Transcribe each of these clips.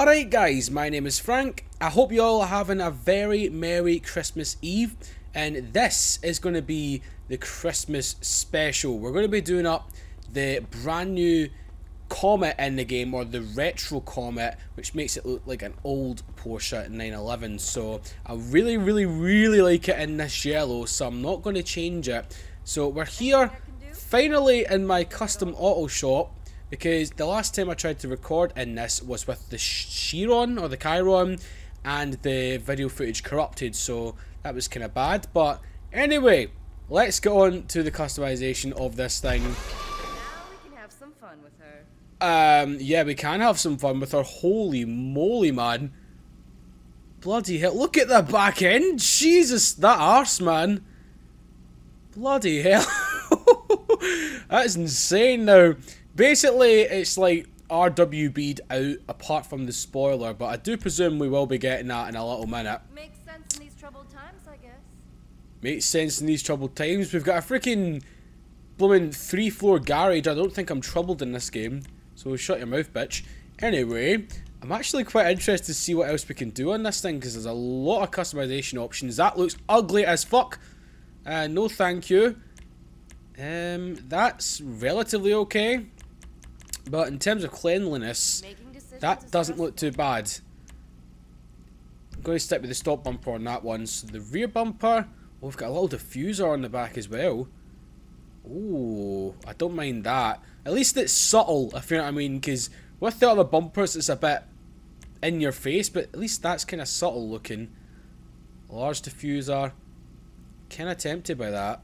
Alright guys, my name is Frank. I hope you all are having a very Merry Christmas Eve. And this is going to be the Christmas special. We're going to be doing up the brand new Comet in the game, or the Retro Comet, which makes it look like an old Porsche 911. So I really, really, really like it in this yellow, so I'm not going to change it. So we're here, finally in my custom auto shop because the last time I tried to record in this was with the Chiron or the Chiron and the video footage corrupted so that was kind of bad. But anyway let's get on to the customization of this thing. Um yeah we can have some fun with her. Holy moly man. Bloody hell. Look at the back end. Jesus that arse man. Bloody hell. That's insane now Basically, it's like RWB'd out apart from the spoiler, but I do presume we will be getting that in a little minute. Makes sense in these troubled times, I guess. Makes sense in these troubled times. We've got a freaking blooming three floor garage. I don't think I'm troubled in this game. So shut your mouth, bitch. Anyway, I'm actually quite interested to see what else we can do on this thing because there's a lot of customization options. That looks ugly as fuck. Uh, no thank you. Um, that's relatively okay. But in terms of cleanliness, that doesn't look too bad. I'm going to stick with the stop bumper on that one. So the rear bumper, oh, we've got a little diffuser on the back as well. Oh, I don't mind that. At least it's subtle, if you know what I mean, because with the other bumpers it's a bit in your face, but at least that's kind of subtle looking. Large diffuser. Kind of tempted by that.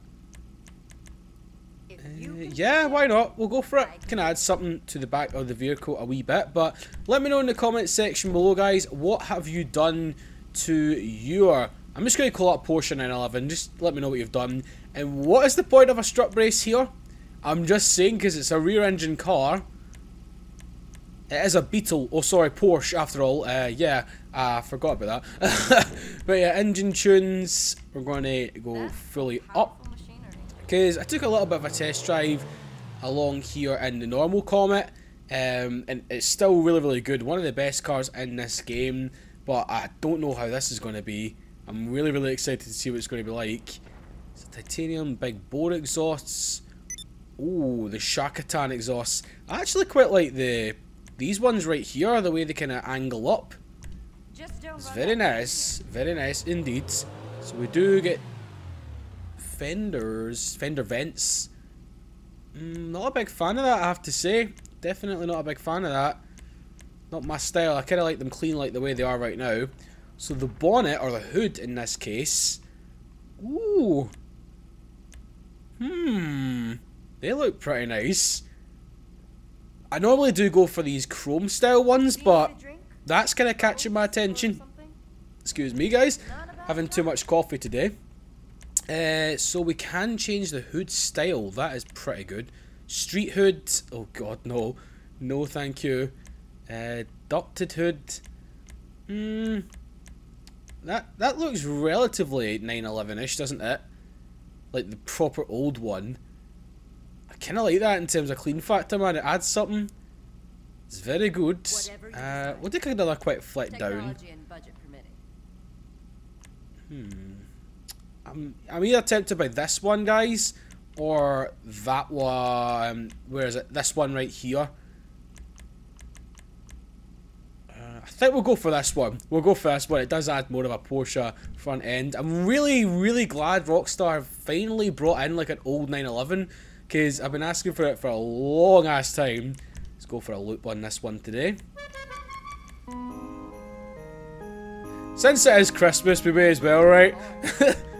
Uh, yeah, why not? We'll go for it. Can add something to the back of the vehicle a wee bit. But let me know in the comment section below, guys. What have you done to your... I'm just going to call up Porsche 911. Just let me know what you've done. And what is the point of a strut brace here? I'm just saying because it's a rear engine car. It is a Beetle. Oh, sorry, Porsche after all. Uh, yeah, I uh, forgot about that. but yeah, engine tunes. We're going to go fully up. Because I took a little bit of a test drive along here in the normal Comet. Um, and it's still really, really good. One of the best cars in this game. But I don't know how this is going to be. I'm really, really excited to see what it's going to be like. It's a titanium big bore exhausts. Ooh, the Shakotan exhausts. I actually quite like the these ones right here, the way they kind of angle up. It's very nice, very nice indeed. So we do get fenders, fender vents. Mm, not a big fan of that, I have to say. Definitely not a big fan of that. Not my style. I kind of like them clean like the way they are right now. So the bonnet, or the hood in this case. Ooh. Hmm. They look pretty nice. I normally do go for these chrome style ones, but that's kind of catching my attention. Excuse me, guys. Having too much coffee today. Uh, so we can change the hood style. That is pretty good. Street hood. Oh god, no. No, thank you. Uh, ducted hood. Hmm. That, that looks relatively 911-ish, doesn't it? Like the proper old one. I kind of like that in terms of clean factor, man. It adds something. It's very good. Uh, we'll take another quick flight down. Hmm. I'm, I'm either tempted by this one, guys, or that one. Where is it? This one right here. Uh, I think we'll go for this one. We'll go for this one. It does add more of a Porsche front end. I'm really, really glad Rockstar finally brought in like an old 911 because I've been asking for it for a long ass time. Let's go for a loop on this one today. Since it is Christmas, we may as well, right?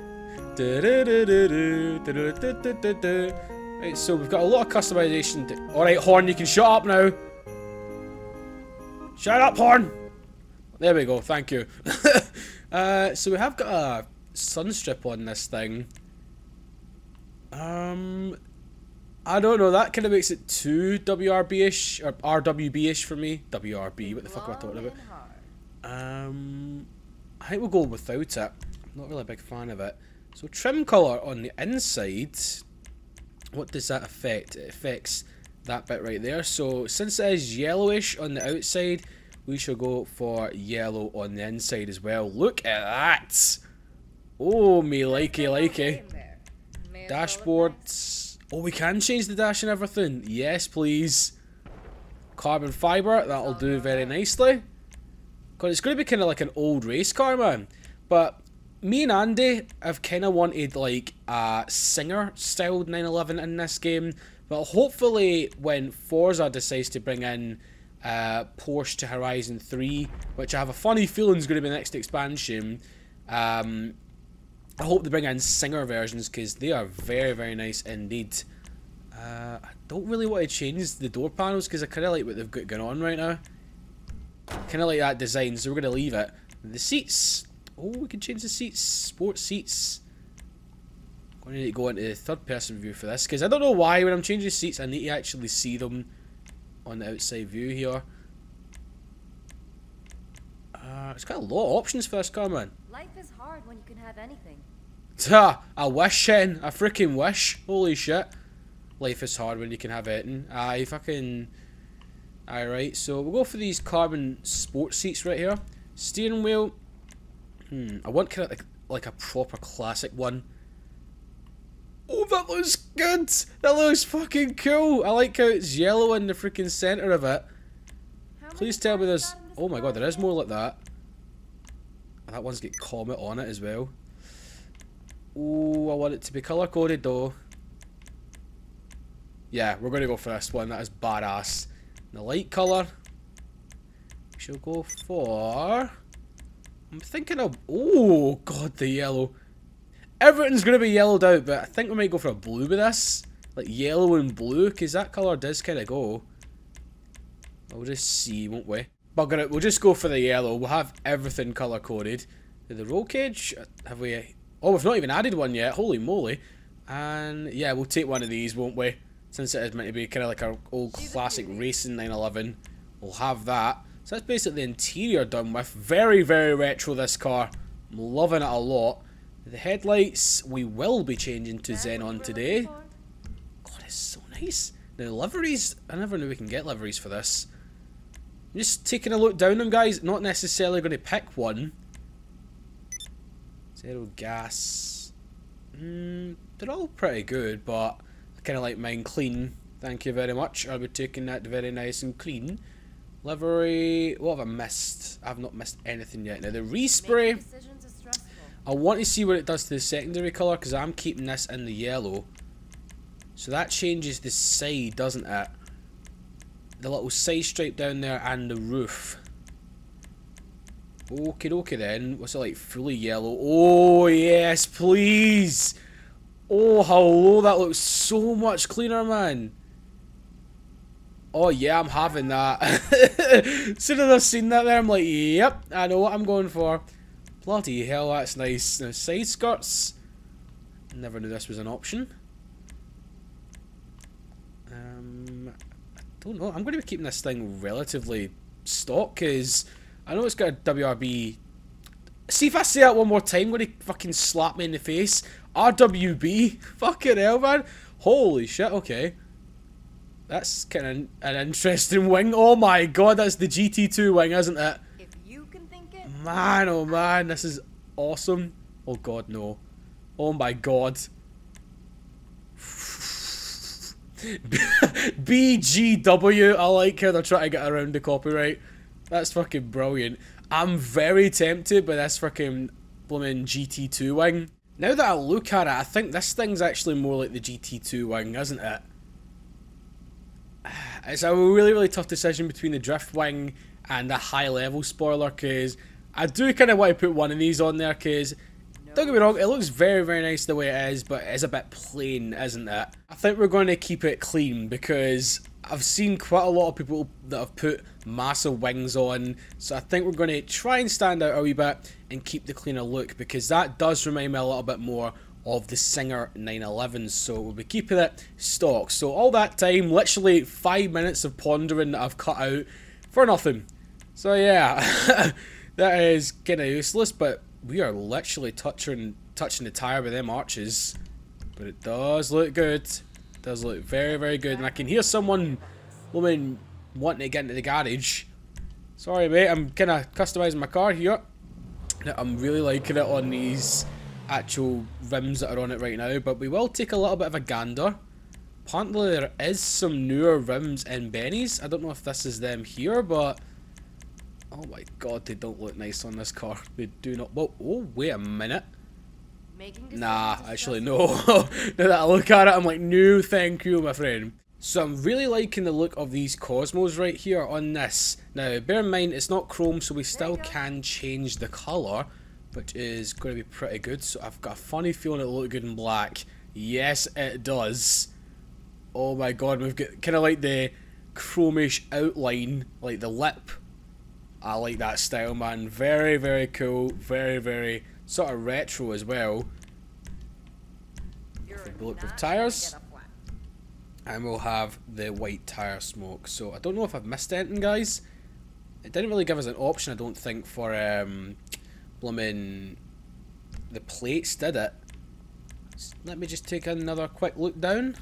Right, so we've got a lot of customization. Alright, Horn, you can shut up now. Shut up, Horn! There we go, thank you. uh, so we have got a sun strip on this thing. Um, I don't know, that kind of makes it too WRB-ish, or RWB-ish for me. WRB, what the fuck am I talking about? Um, I think we'll go without it. I'm not really a big fan of it. So trim colour on the inside, what does that affect? It affects that bit right there. So since it is yellowish on the outside, we shall go for yellow on the inside as well. Look at that! Oh, me likey likey. Dashboards. Oh, we can change the dash and everything. Yes, please. Carbon fibre, that'll do very nicely. Because it's going to be kind of like an old race car, man. But me and Andy have kind of wanted like a singer styled 911 in this game. But hopefully, when Forza decides to bring in uh, Porsche to Horizon 3, which I have a funny feeling is going to be the next expansion, um, I hope they bring in singer versions because they are very, very nice indeed. Uh, I don't really want to change the door panels because I kind of like what they've got going on right now. Kind of like that design, so we're going to leave it. The seats. Oh, we can change the seats. Sports seats. I'm going to need to go into the third person view for this because I don't know why when I'm changing seats I need to actually see them on the outside view here. Uh, it's got a lot of options for this car, man. Life is hard when you can have anything. Ha! I wish, Shen. I freaking wish. Holy shit. Life is hard when you can have anything. Aye, fucking... Alright, so we'll go for these carbon sports seats right here. Steering wheel. Hmm, I want kind of like, like a proper classic one. Oh, that looks good! That looks fucking cool! I like how it's yellow in the freaking centre of it. Please tell me there's... this Oh my god, there is more like that. That one's got Comet on it as well. Oh, I want it to be colour coded though. Yeah, we're going to go for this one. That is badass. The light colour. We shall go for... I'm thinking of... Oh, God, the yellow. Everything's going to be yellowed out, but I think we might go for a blue with this. Like yellow and blue, because that colour does kind of go. We'll just see, won't we? Bugger it, we'll just go for the yellow. We'll have everything colour coded. The roll cage, have we... Oh, we've not even added one yet. Holy moly. And yeah, we'll take one of these, won't we? Since it is meant to be kind of like our old classic racing 911. We'll have that. So that's basically the interior done with. Very, very retro, this car. I'm loving it a lot. The headlights, we will be changing to Xenon today. God, it's so nice. Now, liveries, I never knew we can get liveries for this. I'm just taking a look down them, guys. Not necessarily going to pick one. Xero gas. Mm, they're all pretty good, but I kind of like mine clean. Thank you very much. I'll be taking that very nice and clean. Livery. What have I missed? I've not missed anything yet. Now, the respray. Decisions is stressful. I want to see what it does to the secondary colour because I'm keeping this in the yellow. So that changes the side, doesn't it? The little side stripe down there and the roof. Okay, okay then. What's it like? Fully yellow. Oh, yes, please. Oh, hello. That looks so much cleaner, man. Oh, yeah, I'm having that. soon as I've seen that there, I'm like, yep, I know what I'm going for. Bloody hell, that's nice. Now, side skirts. Never knew this was an option. Um, I don't know. I'm going to be keeping this thing relatively stock because I know it's got a WRB. See if I say that one more time, I'm going to fucking slap me in the face. RWB. Fucking hell, man. Holy shit, okay. That's kind of an interesting wing. Oh my god, that's the GT2 wing, isn't it? If you can think it, Man, oh man, this is awesome. Oh god, no. Oh my god. BGW, I like how they're trying to get around the copyright. That's fucking brilliant. I'm very tempted by this fucking blooming GT2 wing. Now that I look at it, I think this thing's actually more like the GT2 wing, isn't it? It's a really, really tough decision between the drift wing and the high level spoiler because I do kind of want to put one of these on there because don't get me wrong, it looks very, very nice the way it is, but it's a bit plain, isn't it? I think we're going to keep it clean because I've seen quite a lot of people that have put massive wings on, so I think we're going to try and stand out a wee bit and keep the cleaner look because that does remind me a little bit more of the Singer 911, so we'll be keeping it stock. So all that time, literally five minutes of pondering that I've cut out for nothing. So yeah, that is kind of useless, but we are literally touching touching the tire with them arches. But it does look good. It does look very, very good. And I can hear someone, woman, wanting to get into the garage. Sorry, mate. I'm kind of customizing my car here. I'm really liking it on these actual rims that are on it right now, but we will take a little bit of a gander. Apparently there is some newer rims in Benny's. I don't know if this is them here, but... Oh my god, they don't look nice on this car. They do not... Whoa, oh, wait a minute. Making Nah, actually no. now that I look at it, I'm like, no thank you, my friend. So I'm really liking the look of these Cosmos right here on this. Now, bear in mind, it's not chrome, so we still can change the colour, which is going to be pretty good. So I've got a funny feeling it'll look good in black. Yes, it does. Oh my god, we've got kind of like the chromish outline, like the lip. I like that style, man. Very, very cool. Very, very sort of retro as well. The bulletproof not tyres. gonna get a flat. and we'll have the white tire smoke. So I don't know if I've missed anything, guys. It didn't really give us an option, I don't think, for um, blooming the plates, did it? Let me just take another quick look down.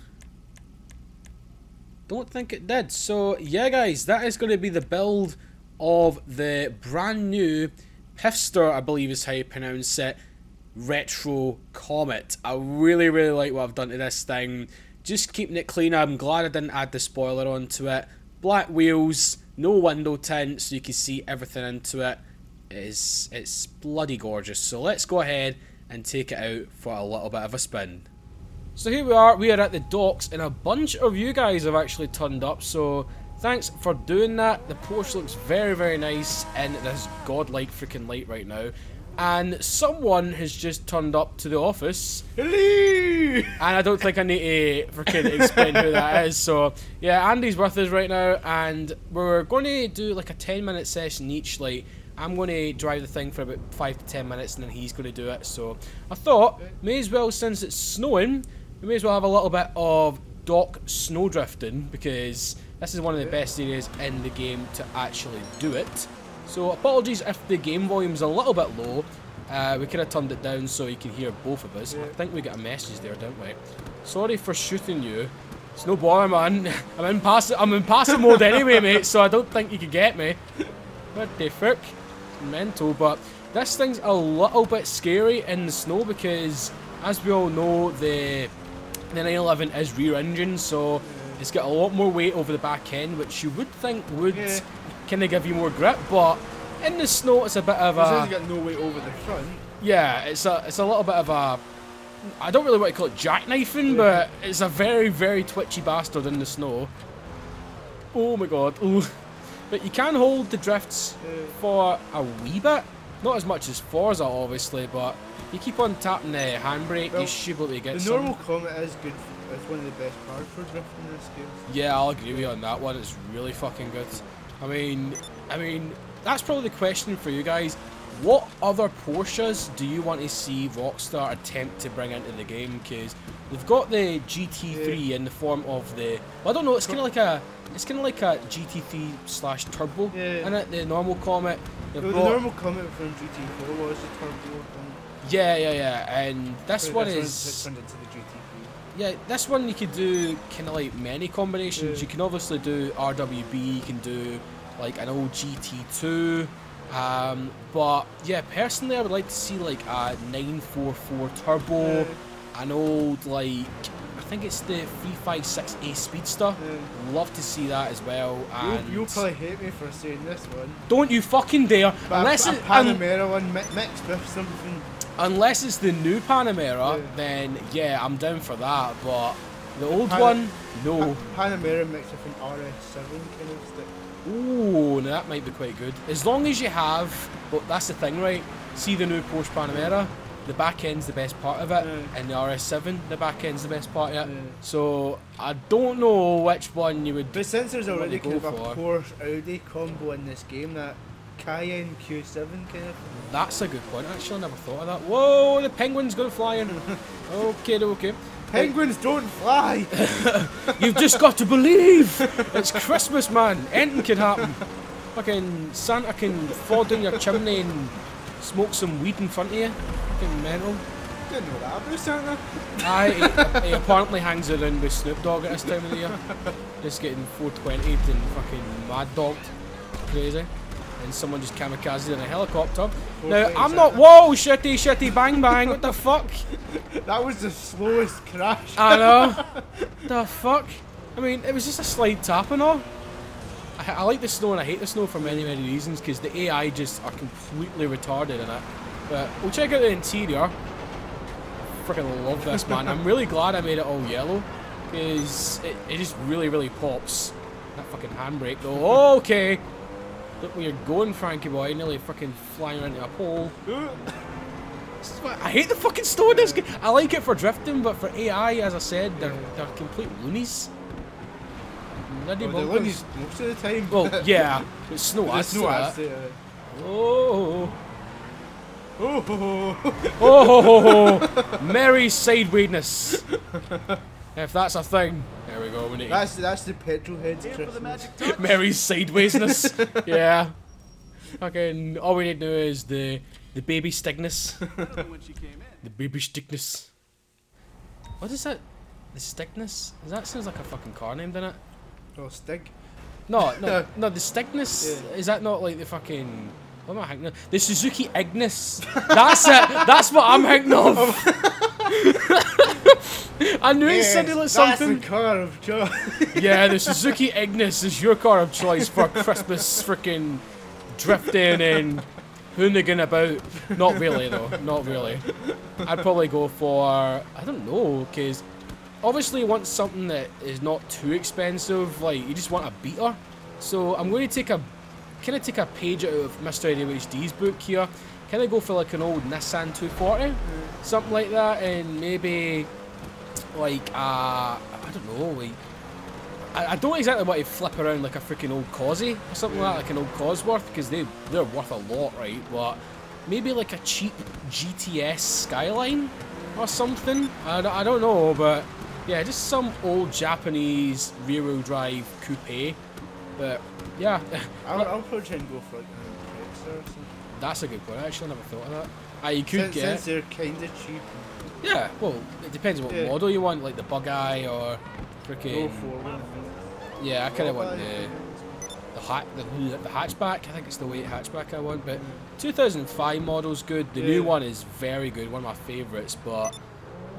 Don't think it did. So yeah, guys, that is going to be the build of the brand new Pifster, I believe is how you pronounce it, Retro Comet. I really, really like what I've done to this thing. Just keeping it clean. I'm glad I didn't add the spoiler onto it. Black wheels, no window tint, so you can see everything into it. It's, it's bloody gorgeous. So let's go ahead and take it out for a little bit of a spin. So here we are, we are at the docks, and a bunch of you guys have actually turned up, so thanks for doing that. The Porsche looks very, very nice in this godlike freaking light right now. And someone has just turned up to the office, Hello! and I don't think I need to freaking explain who that is. So, yeah, Andy's with us right now, and we're going to do like a 10 minute session each. Like, I'm going to drive the thing for about 5 to 10 minutes, and then he's going to do it. So, I thought, may as well, since it's snowing, we may as well have a little bit of dock snow drifting, because this is one of the best areas in the game to actually do it. So, apologies if the game volume's a little bit low. Uh, we could have turned it down so you can hear both of us. I think we got a message there, don't we? Sorry for shooting you. It's no bother, man. I'm in passive. I'm in passive mode anyway, mate. So I don't think you could get me. What the fuck? Mental, but this thing's a little bit scary in the snow because, as we all know, the the 911 is rear engine, so it's got a lot more weight over the back end, which you would think would Yeah. kind of give you more grip. But in the snow, it's a bit of a you got no weight over the front. yeah, it's a it's a little bit of a. I don't really want to call it jackknifing, but it's a very very twitchy bastard in the snow. Oh my god! Ooh. But you can hold the drifts for a wee bit, not as much as Forza obviously, but you keep on tapping the handbrake, you should be able to get the some. normal Comet is good. It's one of the best cars for drifting in this game. Yeah, I'll agree with you on that one. It's really fucking good. I mean, I mean, that's probably the question for you guys. What other Porsches do you want to see Rockstar attempt to bring into the game? Because they've got the GT3 in the form of the. Well, I don't know. It's kind of like a. It's kind of like a GT3 slash turbo Yeah. in it. The normal Comet. No, the normal Comet from GT4 was the turbo one. yeah, yeah, yeah. And this one is. turned into the GT3. Yeah, this one you could do kind of like many combinations. Yeah. You can obviously do RWB, you can do like an old GT2. Um, but yeah, personally, I would like to see like a 944 turbo, Yeah. an old like I think it's the 356A Speedster. Yeah. Love to see that as well. And You'll, you'll probably hate me for saying this one. don't you fucking dare! But Unless a, a Panamera one mixed with something. unless it's the new Panamera, Yeah. then yeah, I'm down for that. But the old Pan- one, no. Pa- Panamera mixed with an RS7 kind of stick. Ooh, now that might be quite good. As long as you have, well, that's the thing, right? See the new Porsche Panamera, the back end's the best part of it, Yeah. and the RS7, the back end's the best part of it. Yeah. So I don't know which one you would. But since there's already kind of a for. Porsche Audi combo in this game, that Cayenne Q7 kind of. That's a good point. Actually, I never thought of that. Whoa, the penguin's going flying. okay, okay. Penguins don't fly! You've just got to believe. It's Christmas, man. Anything can happen. Fucking Santa can fall down your chimney and smoke some weed in front of you. Fucking mental. Didn't know that about Santa. Aye, he, he apparently hangs around with Snoop Dogg at this time of the year. Just getting 420'd and fucking mad dogged. Crazy. And someone just kamikazed in a helicopter. Four now, I'm not. Whoa, shitty, shitty, bang, bang. What the fuck? That was the slowest crash. I know. the fuck? I mean, it was just a slight tap and all. I, I like the snow and I hate the snow for many, many reasons because the AI just are completely retarded in it. But we'll check out the interior. Freaking love this, man. I'm really glad I made it all yellow because it, it just really, really pops. That fucking handbrake though. Okay. Look where you're going, Frankie boy. Nearly fucking flying into a pole. I hate the fucking snow in this game. I like it for drifting, but for AI, as I said, they're, they're complete loonies. Bloody Oh, the bonkers. loonies most of the time. Well, yeah, but snow adds snow that. adds to it. Oh, Oh, ho, ho. oh, ho, ho, ho. merry sidewayness. if that's a thing, there we go. We need that's that's the petrol heads Christmas. merry sidewaysness. yeah. Fucking all we need to now is the the baby stickness. the baby stickness. What is that? The stickness? That sounds like a fucking car name, doesn't it? Oh, Stig. No, no, no. The stickness Yeah. is that not like the fucking? What am I thinking? of? The Suzuki Ignis. That's it. That's what I'm thinking of. I knew it sounded like Yes, something. That's the car of choice. Yeah, the Suzuki Ignis is your car of choice for Christmas freaking drifting and hoonigan about. Not really though, not really. I'd probably go for I don't know, because obviously you want something that is not too expensive. Like you just want a beater. So I'm going to take a kind of take a page out of Mr. ADHD's book here. Kind of go for like an old Nissan 240, something like that, and maybe like uh, I don't know, like I, I don't exactly want to flip around like a freaking old Cossie or something like that, like an old Cosworth, because they they're worth a lot, right? But maybe like a cheap GTS Skyline or something. I, I don't know, but yeah, just some old Japanese rear-wheel drive coupe. But yeah, I'll, I'll probably try and go for like an X or something. that's a good point. I actually never thought of that. Ah, you could Since, get since they're kind of cheap. yeah. Well, it depends on what Yeah. model you want, like the Bug Eye or Go freaking for one. yeah. I kind of want the. the, hat, the, the hatchback. I think it's the weight hatchback I want. But 2005 model's good. The new one is very good. One of my favourites. But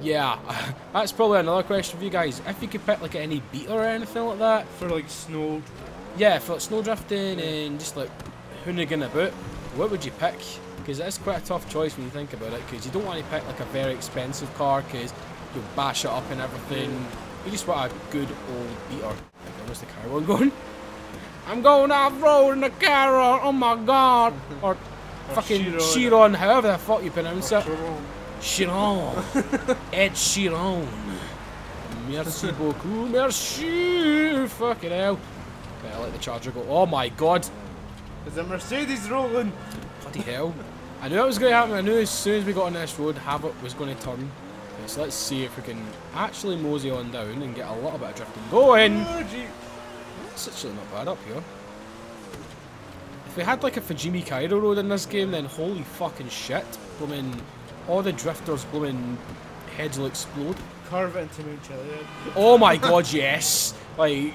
yeah, that's probably another question for you guys. If you could pick like any beater or anything like that, For like snow. Yeah, for like snow drifting and just like hoonigan about, what would you pick? Because it's quite a tough choice when you think about it. Because you don't want to pick like a very expensive car because you'll bash it up and everything. You just want a good old beater. Like, where's the car one going? I'm going off road in a car. Oh my god! Or fucking Chiron. However the fuck you pronounce it. Chiron. Ed Chiron. Merci beaucoup. Merci. Fucking hell. I let the charger go. Oh my god. Is a Mercedes rolling? Bloody hell. I knew that was going to happen. I knew as soon as we got on this road, Havoc was going to turn. Okay, so let's see if we can actually mosey on down and get a little bit of drifting going. Oh. It's actually not bad up here. If we had like a Fujimi Kaido road in this game, then holy fucking shit. Blooming, all the drifters blooming heads will explode. Carve it into Mount Chiliad. Oh my god, yes! Like,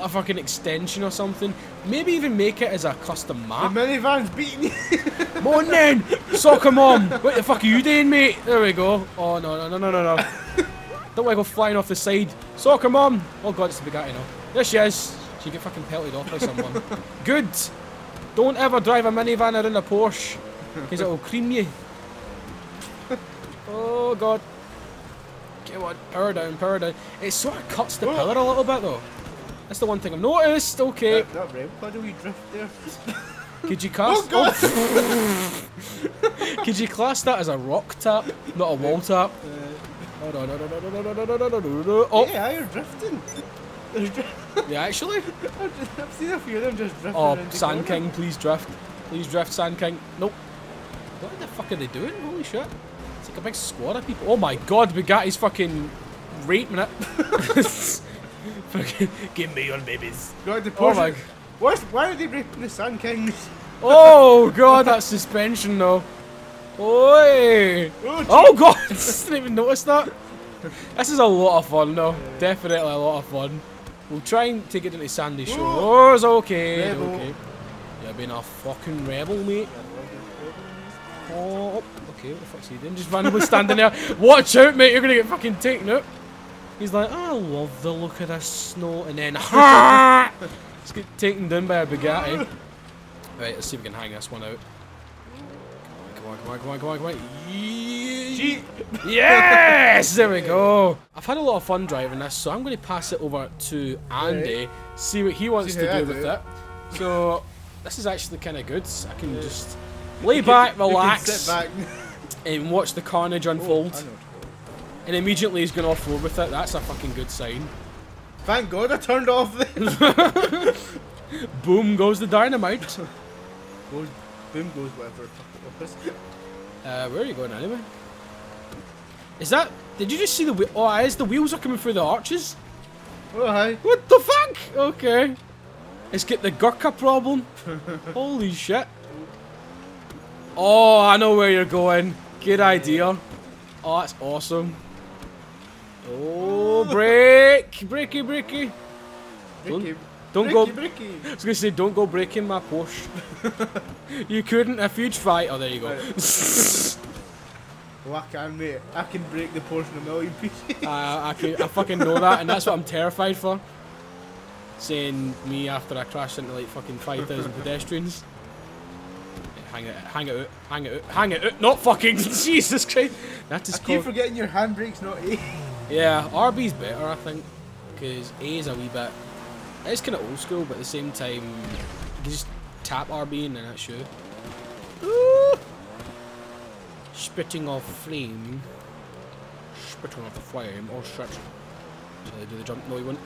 a fucking extension or something. Maybe even make it as a custom map. The minivan's beating you. Come on then! Soccer mom! What the fuck are you doing, mate? There we go. Oh no, no, no, no, no, no. Don't want to go flying off the side. Soccer mom! Oh god, it's the Bugatti now. There she is. She get fucking pelted off by someone. Good! Don't ever drive a minivan around a Porsche, because it'll cream you. Oh god. Get on, power down, power down. It sort of cuts the pillar a little bit though. That's the one thing I've noticed. Okay. That, that red puddle we drift there. Could you cast? Oh, God. oh. Could you class that as a rock tap, not a wall tap? Uh, Oh no no no no no no no no no no no no! Oh, Yeah, you're drifting. Yeah, actually. I've seen a few of them just drifting. Oh, Sand. King, please drift. Please drift, Sand King. Nope. What the fuck are they doing? Holy shit. It's like a big squad of people. Oh my god, Bugatti's fucking raping it. Fucking, give me your babies. God, the Oh Porsche. my- What's, why are they raping the Sand Kings? Oh god, that suspension though. Oi! Oh. Oh god, didn't even notice that. This is a lot of fun though. Definitely a lot of fun. We'll try and take it into Sandy Shores. Okay, Rebel. okay. You're being a fucking rebel, mate. Oh, okay, what the fuck's he doing? Just randomly standing there. Watch out, mate, you're gonna get fucking taken out. He's like, I love the look of this snow, and then ha! Let's get taken down by a Bugatti. Right, let's see if we can hang this one out. Come on, come on, come on, come on, come on, come on. Yes! There we go. I've had a lot of fun driving this, so I'm going to pass it over to Andy, see what he wants See to how I do do with it. So, this is actually kind of good. I can just lay back, relax, back. and watch the carnage Oh, unfold. Know. And immediately he's going off road with it. That's a fucking good sign. Thank God I turned off the. Boom goes the dynamite. goes, boom goes whatever. the fuck it was. Uh, where are you going anyway? Is that? Did you just see the wheel? Oh, is. The wheels are coming through the arches. Oh hi. What the fuck? Okay. Let's get the Gurkha problem. Holy shit. Oh, I know where you're going. Good idea. Oh, that's awesome. Oh, brake! breaky! Breaky. Don't- don't go- Bricky, I was gonna say, don't go breaking my Porsche. you couldn't if you'd try. Oh, there you go. Oh, I can, mate. I can break the Porsche in a million pieces. Uh, I, I fucking know that, and that's what I'm terrified for. Saying me after I crashed into like fucking 5,000 pedestrians. Hang it, hang it out, hang it out, hang it out. Not fucking Jesus Christ. That is I keep called. forgetting your handbrake's not A. Yeah, RB's better, I think, because A is a wee bit. It's kind of old school, but at the same time, you can just tap RB and then that's you. Ooh. Spitting off flame. Spitting off flame. Oh shit. Shall I do the jump? No, you won't.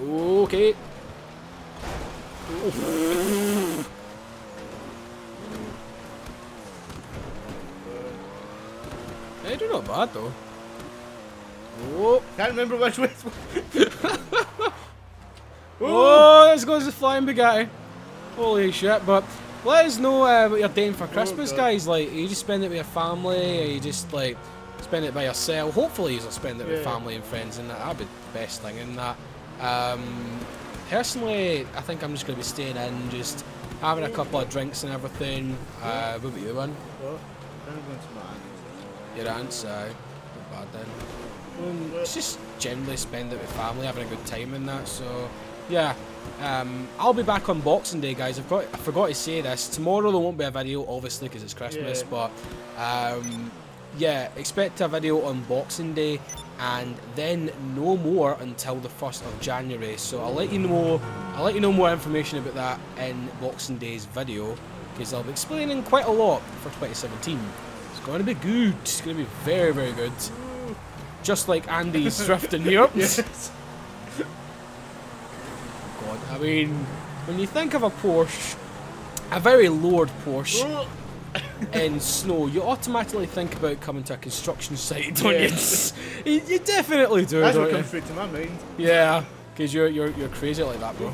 Okay. Hey, do not bad though. Oh. Can't remember which way. Oh, this goes the flying big guy. Holy shit, but let us know uh, what you're doing for Christmas, God. guys. Like, you just spend it with your family, or you just, like, spend it by yourself. Hopefully, you'll spend it with family and friends, and that. That'd be the best thing in that. Um, personally, I think I'm just going to be staying in, just having a couple of drinks and everything. Uh, what about you, one? What? I'm going to my auntie's. Your aunt's, uh, not bad then. Um, it's just generally spend it with family, having a good time in that. So, yeah, um, I'll be back on Boxing Day, guys. I've got, I forgot to say this. Tomorrow there won't be a video, obviously, because it's Christmas. Yeah. But um, yeah, expect a video on Boxing Day, and then no more until the first of January. So I'll let you know. I'll let you know more information about that in Boxing Day's video, because I'll be explaining quite a lot for 2017. It's going to be good. It's going to be very, very good. Just like Andy's drifting here. Yes. Oh god, I mean, when you think of a Porsche, a very lowered Porsche in snow, you automatically think about coming to a construction site, don't you? you? You definitely do, That's what comes straight to my mind. Yeah, because you're you're you're crazy like that, bro.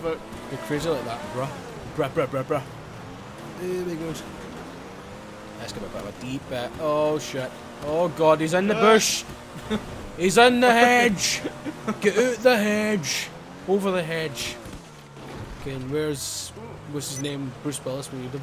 You're crazy like that, bruh. Bruh, bruh, bruh, bruh. There we go. That's gonna be a bit of a deep bit. Oh shit. Oh god, he's in the ah. bush. He's in the hedge. Get out the hedge. Over the hedge. Okay, and where's what's his name? Bruce Willis. We need him.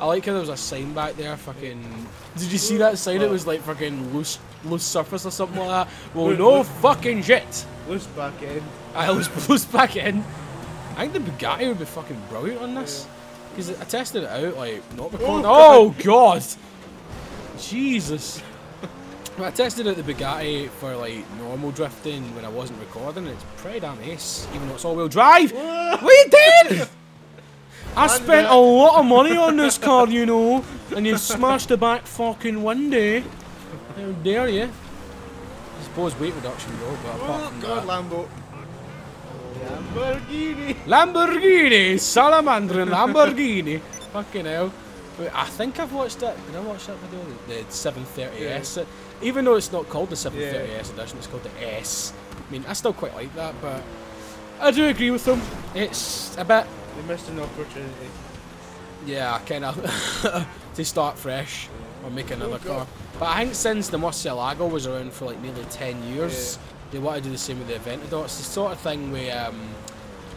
I like how there was a sign back there. Fucking. Did you see that sign? It was like fucking loose, loose surface or something like that. Well, no fucking shit. loose back end. I was pushed back in. I think the Bugatti would be fucking brilliant on this. Because I tested it out, like, not oh, recording. Oh, God! Jesus. I tested out the Bugatti for, like, normal drifting when I wasn't recording. It's pretty damn ace, even though it's all-wheel drive. what are you doing? I spent a lot of money on this car, you know, and you smashed the back fucking window. How dare you? I suppose weight reduction, though, but apart Oh from God, that. Lambo. Lamborghini. Lamborghini, Salamander and Lamborghini. Fucking hell. Wait, I think I've watched that. Did I watch that video? The 730S. Even though it's not called the 730S edition, it's called the S. I mean, I still quite like that, but I do agree with them. It's a bit, They missed an opportunity. yeah, kind of to start fresh or make another Oh, car. But I think since the Murcielago was around for like nearly 10 years, they want to do the same with the Aventador. It's the sort of thing where, um,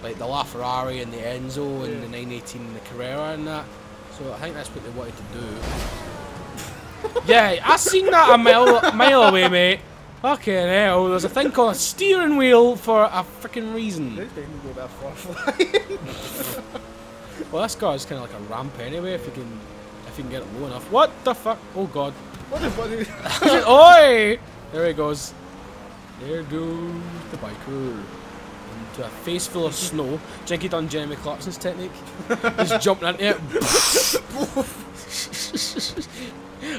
like the LaFerrari and the Enzo and Yeah. the 918 and the Carrera and that. So I think that's what they wanted to do. yeah, I seen that a mile, mile away, mate. Fucking hell, there's a thing called a steering wheel for a freaking reason. This didn't go that far flying. Well, this car's kind of like a ramp anyway, if you can, if you can get it low enough. What the fuck? Oh god. what the fuck? is- Oi! There he goes. There goes the biker. Into a face full of snow. Jinky done Jeremy Clarkson's technique. Just jumping into it.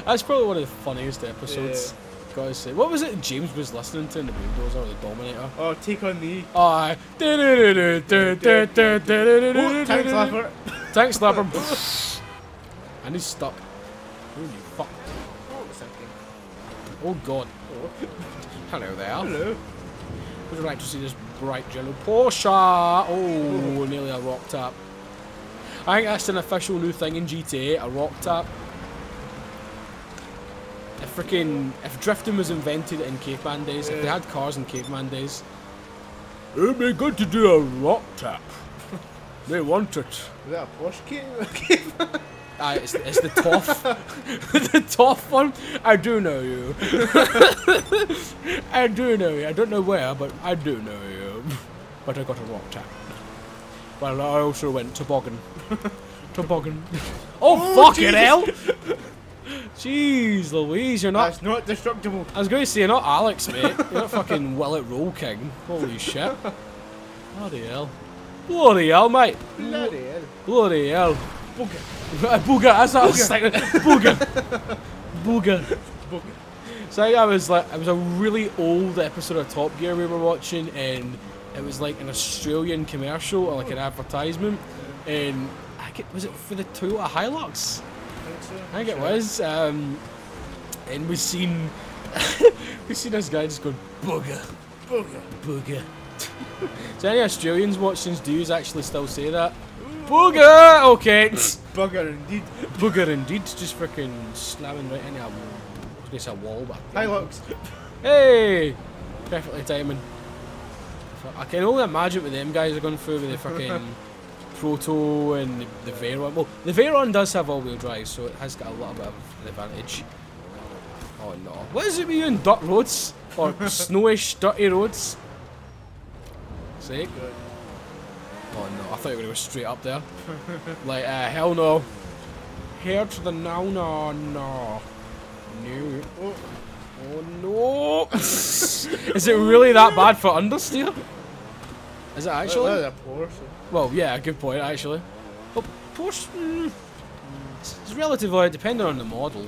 That's probably one of the funniest episodes. Gotta say. What was it James was listening to in the bulldozer or the Dominator? Oh, take on the. Oh, aye. Oh, tank slapper. Tank slapper. and he's stuck. Holy fuck. Oh, something. Oh god. Oh, Hello there. hello. Would you like to see this bright yellow Porsche? Oh, nearly a rock tap. I think that's an official new thing in GTA, a rock tap. If freaking if drifting was invented in caveman days, if they had cars in caveman days, it'd be good to do a rock tap. they want it. Is that a Porsche kit? Ah, it's, it's the tough, the tough one. I do know you. I do know you. I don't know where, but I do know you. But I got a rock tap. Well, I also went toboggan. toboggan. Oh, oh, fucking hell! Jeez, Louise, you're not. That's not destructible. I was going to say, you're not Alex, mate. You're not fucking Willet Roll King. Holy shit. Bloody hell. Bloody hell, mate. Bloody hell. Bloody hell. Booger. Booger, that's what I was thinking. Booger. Booger. Booger. So I was like, it was a really old episode of Top Gear we were watching, and it was like an Australian commercial or like an advertisement, and I get, was it for the Toyota Hilux? I think so. I think it Sure. was. Um, and we seen, we seen this guy just going booger, Booger. booger. so any Australians watching, do you actually still say that? Booger. Okay. Booger indeed. Booger indeed, just freaking slamming right into a wall. I was gonna say a wall, but Hilux. hey, perfectly timing. I can only imagine what them guys are going through with the fucking Proto and the, the Veyron. Well, the Veyron does have all-wheel drive, so it has got a little bit of an advantage. Oh no! What is it with you in dirt roads or snowish, dirty roads? Sake. Oh no, I thought you were going to go straight up there. like, uh, hell no. Here to the now, no, no. No. Oh, Oh no. Is it really that bad for understeer? Is it actually? A Porsche. Well, yeah, good point, actually. But Porsche, mm, it's relatively depending on the model.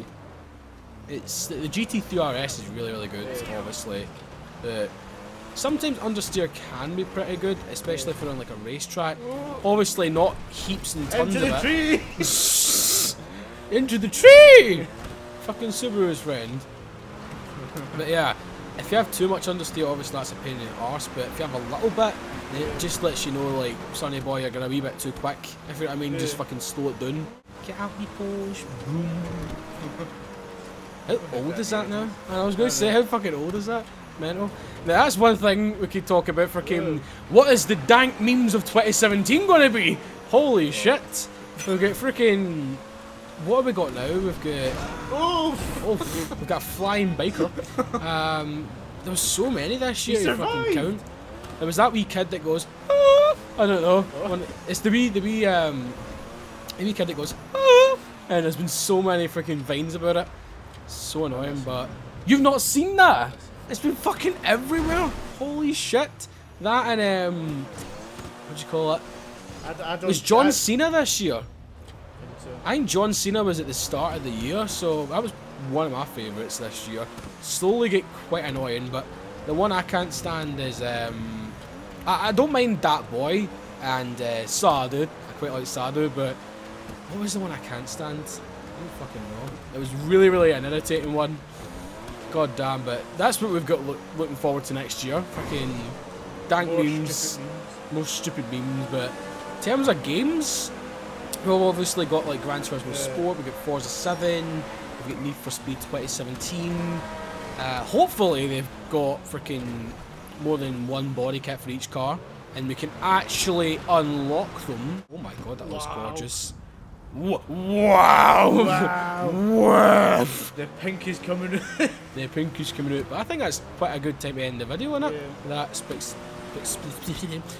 It's the, the GT3 RS is really, really good. Obviously, the sometimes understeer can be pretty good, especially if you're on like a racetrack. Obviously, not heaps and tons Into the of tree. Into the tree. Fucking Subaru's friend. But yeah, if you have too much understeer, obviously that's a pain in the arse. But if you have a little bit, it just lets you know, like, Sonny boy, you're going a wee bit too quick. If you know what I mean, just fucking slow it down. Get out, me Porsche. Boom. How old is that now? And I was going to say, how fucking old is that? Mental. Now that's one thing we could talk about for fucking. What is the dank memes of 2017 going to be? Holy shit! We'll get freaking. What have we got now? We've got. Oh, Oh, we've got a flying biker. Um, there was so many this year. You fucking count. There was that wee kid that goes. "Ah," I don't know. It's the wee, the wee, um, the wee kid that goes. "Ah," and there's been so many freaking vines about it. So annoying, but you've not seen that. It's been fucking everywhere. Holy shit! That and um, what do you call it? I, I don't. It was John I, Cena this year. I think John Cena was at the start of the year, so that was one of my favourites this year. Slowly get quite annoying, but the one I can't stand is um, I, I don't mind that boy and uh, Sadu. I quite like Sadu, but what was the one I can't stand? I don't fucking know. It was really, really an irritating one. God damn, but that's what we've got look, looking forward to next year. Fucking dank memes memes. most stupid memes, but in terms of games, we've obviously got like Gran Turismo. Sport, we've got Forza 7, we've got Need for Speed 2017. Uh, hopefully they've got freaking more than one body kit for each car, and we can actually unlock them. Oh my god, that looks gorgeous. Wow! Wow. wow! The pink is coming out. The pink is coming out, but I think that's quite a good time to end the video, isn't it? Yeah. That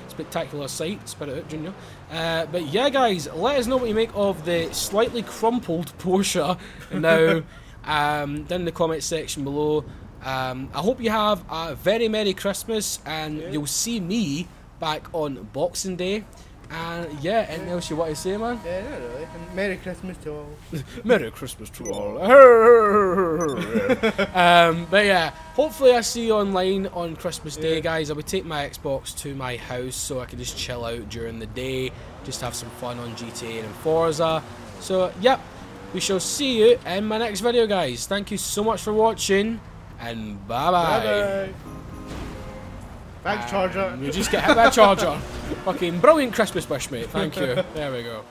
spectacular sight, spit it out, Junior. Uh, but yeah, guys, let us know what you make of the slightly crumpled Porsche now um, down in the comment section below. Um, I hope you have a very Merry Christmas, and Yeah. you'll see me back on Boxing Day. And yeah, anything else you want to say, man? yeah, not really. And Merry Christmas to all. Merry Christmas to all. um, but yeah, hopefully I see you online on Christmas Day, Yeah. guys. I'll be taking my Xbox to my house so I can just chill out during the day, just have some fun on GTA and Forza. So, yep, we shall see you in my next video, guys. Thank you so much for watching, and bye bye. Bye bye. Thanks, um, Charger. You just get by charger. Fucking brilliant Christmas wish, mate. Thank you. There we go.